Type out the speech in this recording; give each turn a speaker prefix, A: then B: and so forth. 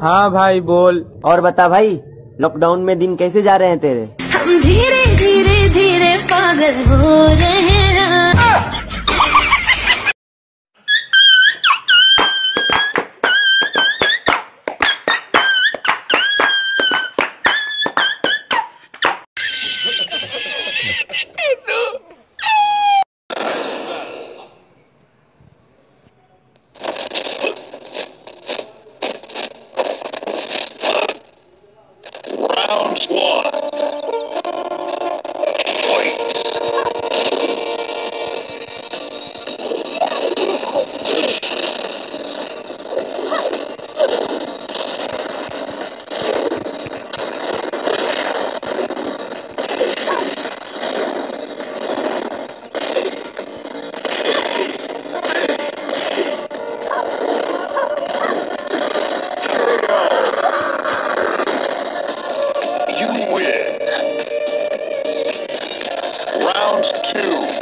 A: हाँ भाई बोल।
B: और बता भाई लॉकडाउन में दिन कैसे जा रहे हैं तेरे?
C: हम धीरे धीरे धीरे पागल हो रहे Bomb Squad. You win. Round two.